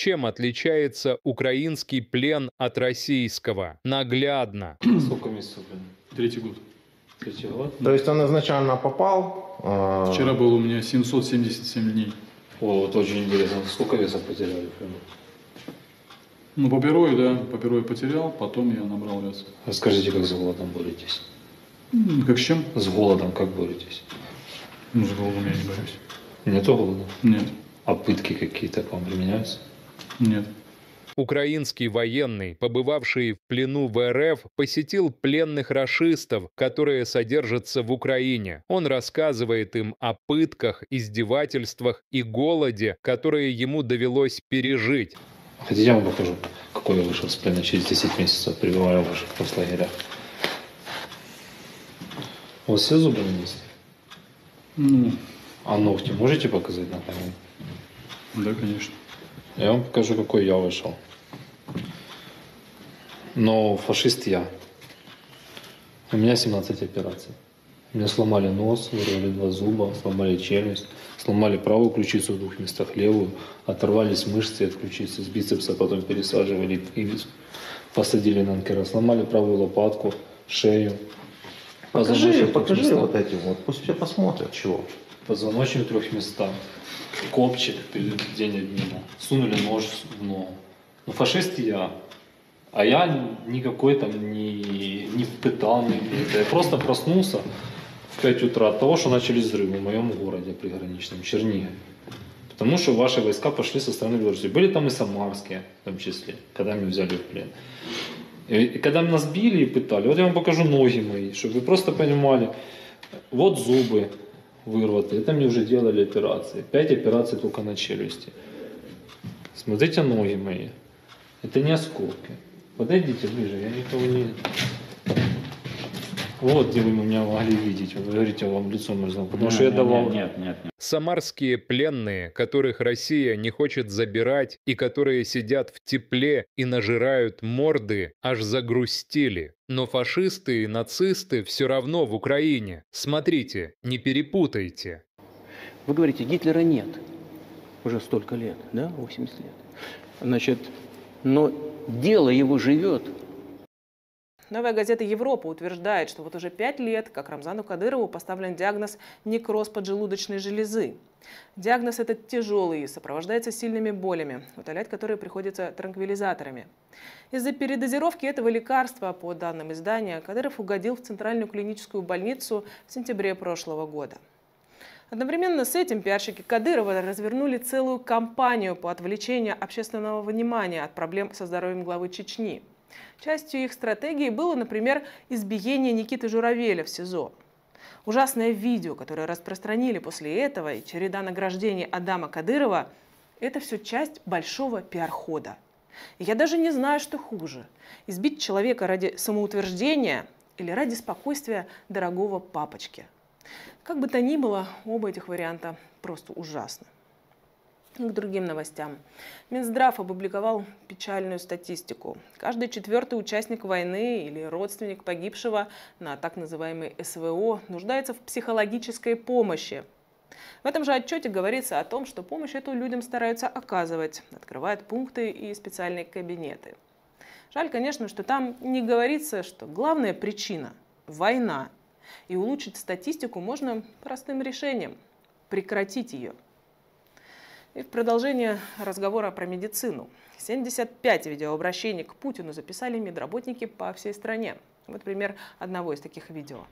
Чем отличается украинский плен от российского? Наглядно. Сколько месяцев, блин? Третий год. Третий год? То есть он изначально попал... э, Вчера было у меня 777 дней. О, вот очень интересно. Сколько веса потеряли? Прям? Ну, по первой, да, по первой потерял, потом я набрал вес. Расскажите, как с голодом боретесь? Как с чем? С голодом как боретесь? Ну, с голодом я не борюсь. Нету голода? Нет, А пытки какие-то к вам применяются? Нет. Украинский военный, побывавший в плену в РФ, посетил пленных рашистов, которые содержатся в Украине. Он рассказывает им о пытках, издевательствах и голоде, которые ему довелось пережить. Хотите, я вам покажу, какой я вышел с плена через 10 месяцев, пребывая в ваших концлагерях. У вас все зубы на месте? Ну, А ногти можете показать на камеру? да, конечно. Я вам покажу, какой я вышел. Но фашист я. У меня 17 операций. Мне сломали нос, вырвали два зуба, сломали челюсть, сломали правую ключицу в двух местах, левую, оторвались мышцы от ключицы, с бицепса потом пересаживали и посадили на анкера, сломали правую лопатку, шею. Покажи, покажи местах. вот эти вот, пусть все посмотрят, чего. Позвоночник в трех местах. Копчик перед день днем. Сунули нож в ногу. Ну, фашист я. А я ни какой там не, не впытал, ни это. Я просто проснулся в 5 утра от того, что начались взрывы в моем городе приграничном, Чернигове. Потому что ваши войска пошли со стороны Беларуси. Были там и самарские, в том числе, когда меня взяли в плен. И, и когда нас били и пытали, вот я вам покажу ноги мои, чтобы вы просто понимали. Вот зубы вырваты. Это мне уже делали операции. Пять операций только на челюсти. Смотрите ноги мои. Это не осколки. Подойдите ближе, я никого не... Вот где вы меня могли видеть. Вы говорите, вам лицо нужно. Потому что я давал... Нет, нет, нет. Самарские пленные, которых Россия не хочет забирать и которые сидят в тепле и нажирают морды, аж загрустили. Но фашисты и нацисты все равно в Украине. Смотрите, не перепутайте. Вы говорите, Гитлера нет. Уже столько лет, да, 80 лет. Значит, но дело его живет. Новая газета «Европа» утверждает, что вот уже пять лет, как Рамзану Кадырову поставлен диагноз некроз поджелудочной железы. Диагноз этот тяжелый и сопровождается сильными болями, утолять которые приходится транквилизаторами. Из-за передозировки этого лекарства, по данным издания, Кадыров угодил в Центральную клиническую больницу в сентябре прошлого года. Одновременно с этим пиарщики Кадырова развернули целую кампанию по отвлечению общественного внимания от проблем со здоровьем главы Чечни. Частью их стратегии было, например, избиение Никиты Журавеля в СИЗО. Ужасное видео, которое распространили после этого, и череда награждений Адама Кадырова – это все часть большого пиар-хода. И я даже не знаю, что хуже – избить человека ради самоутверждения или ради спокойствия дорогого папочки. Как бы то ни было, оба этих варианта просто ужасны. К другим новостям. Минздрав опубликовал печальную статистику. Каждый четвертый участник войны или родственник погибшего на так называемой СВО нуждается в психологической помощи. В этом же отчете говорится о том, что помощь эту людям стараются оказывать, открывают пункты и специальные кабинеты. Жаль, конечно, что там не говорится, что главная причина – война. И улучшить статистику можно простым решением – прекратить ее. И в продолжение разговора про медицину. 75 видеообращений к Путину записали медработники по всей стране. Вот пример одного из таких видео.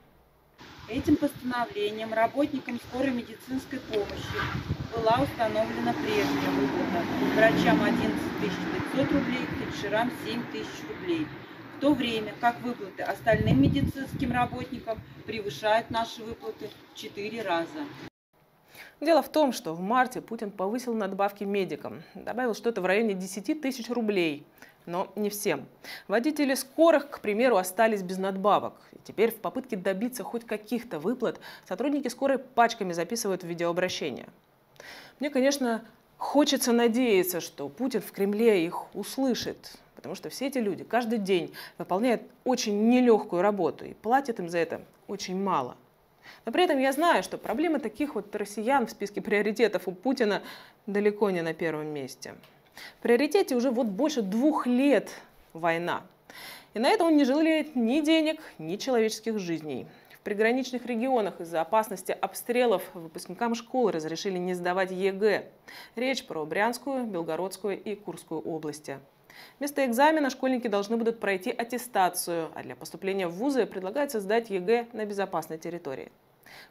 Этим постановлением работникам скорой медицинской помощи была установлена прежняя выплата. Врачам 11 500 рублей, фельдшерам 7 тысяч рублей. В то время как выплаты остальным медицинским работникам превышают наши выплаты в 4 раза. Дело в том, что в марте Путин повысил надбавки медикам, добавил что-то в районе 10 тысяч рублей. Но не всем. Водители скорых, к примеру, остались без надбавок. И теперь в попытке добиться хоть каких-то выплат сотрудники скорой пачками записывают видеообращения. Мне, конечно, хочется надеяться, что Путин в Кремле их услышит, потому что все эти люди каждый день выполняют очень нелегкую работу и платят им за это очень мало. Но при этом я знаю, что проблемы таких вот россиян в списке приоритетов у Путина далеко не на первом месте. В приоритете уже вот больше двух лет война. И на это он не жалеет ни денег, ни человеческих жизней. В приграничных регионах из-за опасности обстрелов выпускникам школы разрешили не сдавать ЕГЭ. Речь про Брянскую, Белгородскую и Курскую области. Вместо экзамена школьники должны будут пройти аттестацию, а для поступления в вузы предлагается сдать ЕГЭ на безопасной территории.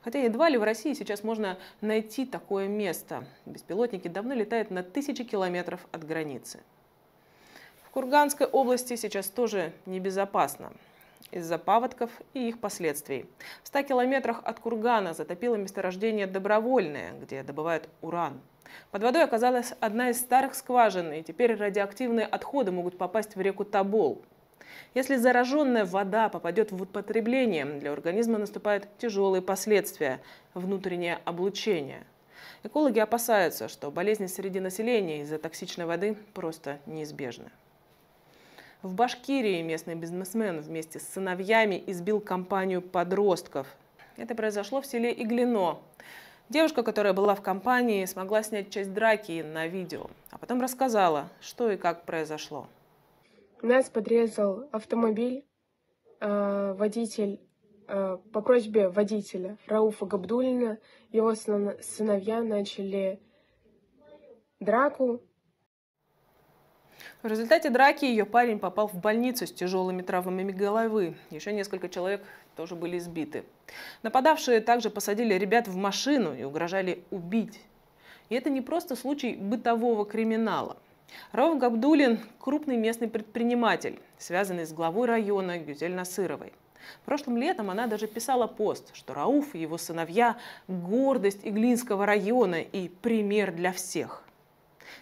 Хотя едва ли в России сейчас можно найти такое место. Беспилотники давно летают на тысячи километров от границы. В Курганской области сейчас тоже небезопасно из-за паводков и их последствий. В 100 километрах от Кургана затопило месторождение Добровольное, где добывают уран. Под водой оказалась одна из старых скважин, и теперь радиоактивные отходы могут попасть в реку Тобол. Если зараженная вода попадет в употребление, для организма наступают тяжелые последствия – внутреннее облучение. Экологи опасаются, что болезни среди населения из-за токсичной воды просто неизбежны. В Башкирии местный бизнесмен вместе с сыновьями избил компанию подростков. Это произошло в селе Иглино. Девушка, которая была в компании, смогла снять часть драки на видео, а потом рассказала, что и как произошло. Нас подрезал автомобиль, э, водитель э, по просьбе водителя Рауфа Габдулина, его сыновья начали драку, в результате драки ее парень попал в больницу с тяжелыми травмами головы. Еще несколько человек тоже были избиты. Нападавшие также посадили ребят в машину и угрожали убить. И это не просто случай бытового криминала. Рауф Габдулин – крупный местный предприниматель, связанный с главой района Гюзель Насыровой. Прошлым летом она даже писала пост, что Рауф и его сыновья – гордость Иглинского района и пример для всех.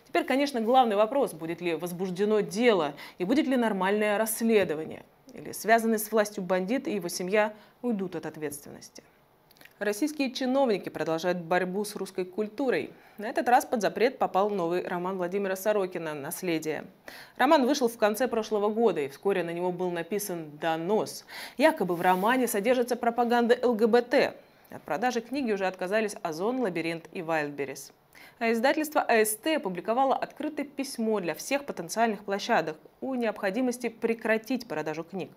Теперь, конечно, главный вопрос, будет ли возбуждено дело и будет ли нормальное расследование. Или связанные с властью бандит и его семья уйдут от ответственности. Российские чиновники продолжают борьбу с русской культурой. На этот раз под запрет попал новый роман Владимира Сорокина «Наследие». Роман вышел в конце прошлого года, и вскоре на него был написан «Донос». Якобы в романе содержится пропаганда ЛГБТ. От продажи книги уже отказались Озон, Лабиринт и Вайлдберрис. А издательство АСТ опубликовало открытое письмо для всех потенциальных площадок о необходимости прекратить продажу книг.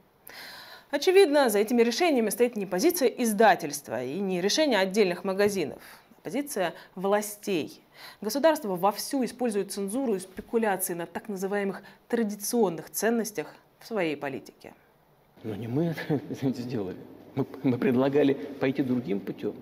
Очевидно, за этими решениями стоит не позиция издательства и не решение отдельных магазинов, а позиция властей. Государство вовсю использует цензуру и спекуляции на так называемых традиционных ценностях в своей политике. Но не мы это сделали. Мы, мы предлагали пойти другим путем.